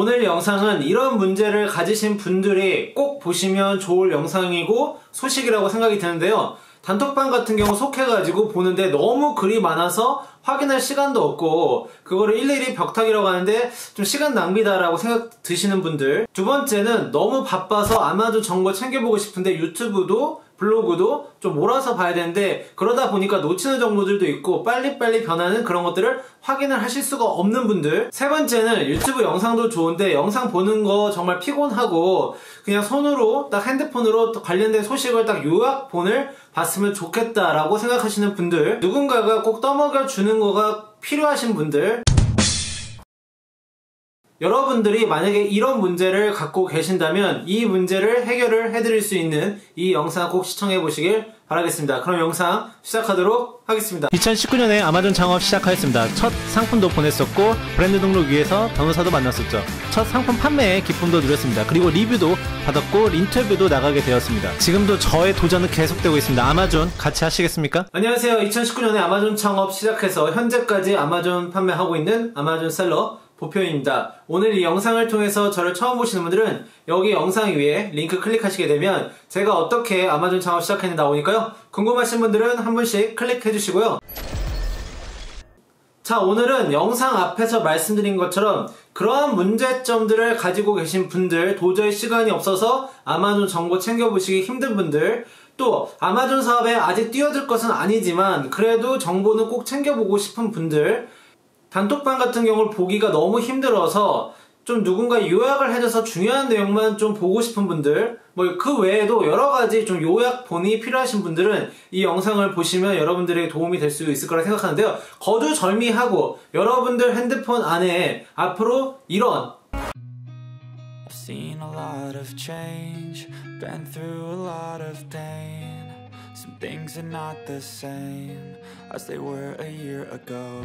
오늘 영상은 이런 문제를 가지신 분들이 꼭 보시면 좋을 영상이고 소식이라고 생각이 드는데요. 단톡방 같은 경우 속해가지고 보는데 너무 글이 많아서 확인할 시간도 없고 그거를 일일이 벽타기라고 하는데 좀 시간 낭비다라고 생각 드시는 분들 두 번째는 너무 바빠서 아마존 정보 챙겨보고 싶은데 유튜브도 블로그도 좀 몰아서 봐야 되는데 그러다 보니까 놓치는 정보들도 있고 빨리빨리 변하는 그런 것들을 확인을 하실 수가 없는 분들. 세 번째는 유튜브 영상도 좋은데 영상 보는 거 정말 피곤하고 그냥 손으로 딱 핸드폰으로 관련된 소식을 딱 요약본을 봤으면 좋겠다라고 생각하시는 분들. 누군가가 꼭 떠먹여 주는 거가 필요하신 분들 여러분들이 만약에 이런 문제를 갖고 계신다면 이 문제를 해결을 해드릴 수 있는 이 영상 꼭 시청해 보시길 바라겠습니다. 그럼 영상 시작하도록 하겠습니다. 2019년에 아마존 창업 시작하였습니다. 첫 상품도 보냈었고 브랜드 등록 위해서 변호사도 만났었죠. 첫 상품 판매에 기쁨도 누렸습니다. 그리고 리뷰도 받았고 인터뷰도 나가게 되었습니다. 지금도 저의 도전은 계속되고 있습니다. 아마존 같이 하시겠습니까? 안녕하세요. 2019년에 아마존 창업 시작해서 현재까지 아마존 판매하고 있는 아마존 셀러 보표입니다. 오늘 이 영상을 통해서 저를 처음 보시는 분들은 여기 영상 위에 링크 클릭하시게 되면 제가 어떻게 아마존 창업 시작했는지 나오니까요. 궁금하신 분들은 한 번씩 클릭해 주시고요. 자, 오늘은 영상 앞에서 말씀드린 것처럼 그러한 문제점들을 가지고 계신 분들, 도저히 시간이 없어서 아마존 정보 챙겨보시기 힘든 분들, 또 아마존 사업에 아직 뛰어들 것은 아니지만 그래도 정보는 꼭 챙겨보고 싶은 분들, 단톡방 같은 경우를 보기가 너무 힘들어서 좀 누군가 요약을 해줘서 중요한 내용만 좀 보고 싶은 분들 뭐 그 외에도 여러 가지 좀 요약본이 필요하신 분들은 이 영상을 보시면 여러분들에게 도움이 될 수 있을 거라 생각하는데요 거두절미하고 여러분들 핸드폰 안에 앞으로 이런. Some things are not the same as they were a year ago.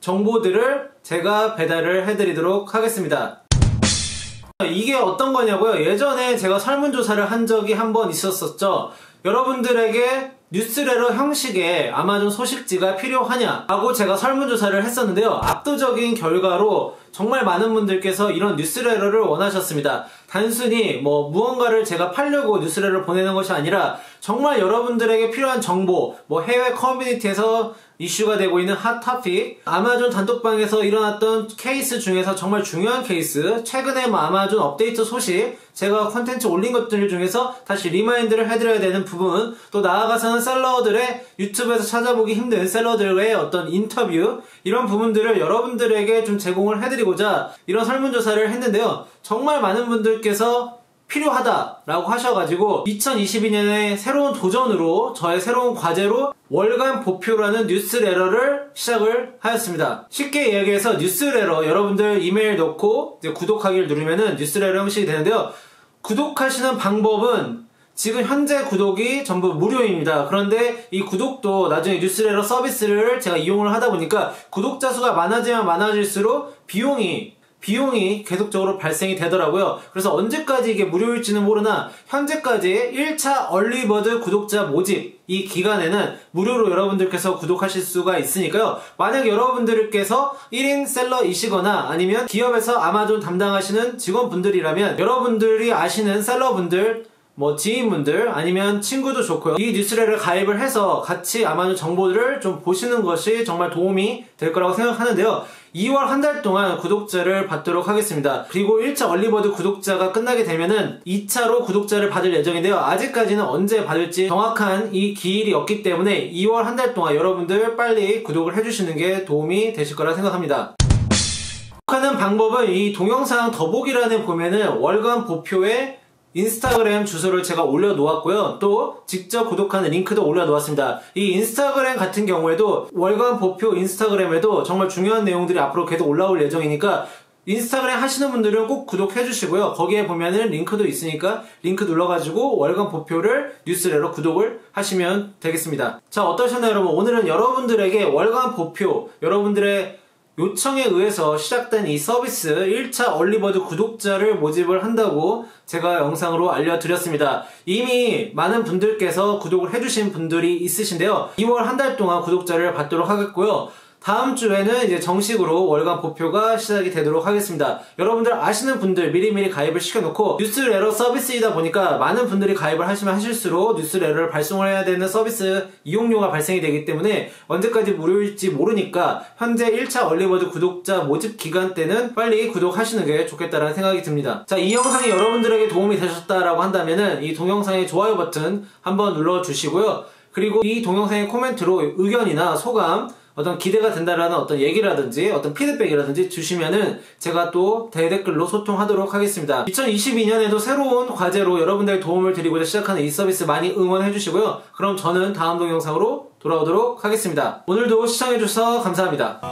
정보들을 제가 배달을 해드리도록 하겠습니다. 이게 어떤 거냐고요? 예전에 제가 설문조사를 한 적이 한 번 있었었죠. 여러분들에게 뉴스레터 형식의 아마존 소식지가 필요하냐? 하고 제가 설문조사를 했었는데요. 압도적인 결과로 정말 많은 분들께서 이런 뉴스레터를 원하셨습니다. 단순히 뭐 무언가를 제가 팔려고 뉴스레터를 보내는 것이 아니라 정말 여러분들에게 필요한 정보, 뭐 해외 커뮤니티에서 이슈가 되고 있는 핫 토픽, 아마존 단톡방에서 일어났던 케이스 중에서 정말 중요한 케이스, 최근에 뭐 아마존 업데이트 소식, 제가 컨텐츠 올린 것들 중에서 다시 remind를 해드려야 되는 부분, 또 나아가서는 seller들의 유튜브에서 찾아보기 힘든 seller들의 어떤 인터뷰, 이런 부분들을 여러분들에게 좀 제공을 해드리고 자 이런 설문조사를 했는데요. 정말 많은 분들께서 필요하다라고 하셔가지고 2022년에 새로운 도전으로 저의 새로운 과제로 월간 보표라는 뉴스레터를 시작을 하였습니다. 쉽게 이야기해서 뉴스레터 여러분들 이메일 넣고 구독하기를 누르면은 뉴스레터 형식이 되는데요. 구독하시는 방법은 지금 현재 구독이 전부 무료입니다. 그런데 이 구독도 나중에 뉴스레터 서비스를 제가 이용을 하다 보니까 구독자 수가 많아지면 많아질수록 비용이 비용이 계속적으로 발생이 되더라고요. 그래서 언제까지 이게 무료일지는 모르나 현재까지 1차 얼리버드 구독자 모집 이 기간에는 무료로 여러분들께서 구독하실 수가 있으니까요. 만약 여러분들께서 1인 셀러이시거나 아니면 기업에서 아마존 담당하시는 직원분들이라면 여러분들이 아시는 셀러분들 뭐 지인분들 아니면 친구도 좋고요. 이 뉴스레를 가입을 해서 같이 아마존 정보들을 좀 보시는 것이 정말 도움이 될 거라고 생각하는데요. 2월 한 달 동안 구독자를 받도록 하겠습니다. 그리고 1차 얼리버드 구독자가 끝나게 되면은 2차로 구독자를 받을 예정인데요. 아직까지는 언제 받을지 정확한 이 기일이 없기 때문에 2월 한 달 동안 여러분들 빨리 구독을 해주시는 게 도움이 되실 거라 생각합니다. 구독하는 방법은 이 동영상 더보기란에 보면은 월간 보표에 인스타그램 주소를 제가 올려놓았고요. 또 직접 구독하는 링크도 올려놓았습니다. 이 인스타그램 같은 경우에도 월간 보표 인스타그램에도 정말 중요한 내용들이 앞으로 계속 올라올 예정이니까 인스타그램 하시는 분들은 꼭 구독해 주시고요. 거기에 보면은 링크도 있으니까 링크 눌러가지고 월간 보표를 뉴스레로 구독을 하시면 되겠습니다. 자, 어떠셨나요, 여러분? 오늘은 여러분들에게 월간 보표, 여러분들의 요청에 의해서 시작된 이 서비스 1차 얼리버드 구독자를 모집을 한다고 제가 영상으로 알려드렸습니다. 이미 많은 분들께서 구독을 해주신 분들이 있으신데요. 2월 한 달 동안 구독자를 받도록 하겠고요. 다음 주에는 이제 정식으로 월간 보표가 시작이 되도록 하겠습니다. 여러분들 아시는 분들 미리미리 가입을 시켜놓고 뉴스레러 서비스이다 보니까 많은 분들이 가입을 하시면 하실수록 뉴스레러를 발송을 해야 되는 서비스 이용료가 발생이 되기 때문에 언제까지 무료일지 모르니까 현재 1차 얼리버드 구독자 모집 기간 때는 빨리 구독하시는 게 좋겠다라는 생각이 듭니다. 자, 이 영상이 여러분들에게 도움이 되셨다라고 한다면은 이 동영상의 좋아요 버튼 한번 눌러주시고요. 그리고 이 동영상의 코멘트로 의견이나 소감 어떤 기대가 된다라는 어떤 얘기라든지 어떤 피드백이라든지 주시면은 제가 또 대댓글로 소통하도록 하겠습니다. 2022년에도 새로운 과제로 여러분들의 도움을 드리고자 시작하는 이 서비스 많이 응원해 주시고요. 그럼 저는 다음 동영상으로 돌아오도록 하겠습니다. 오늘도 시청해 주셔서 감사합니다.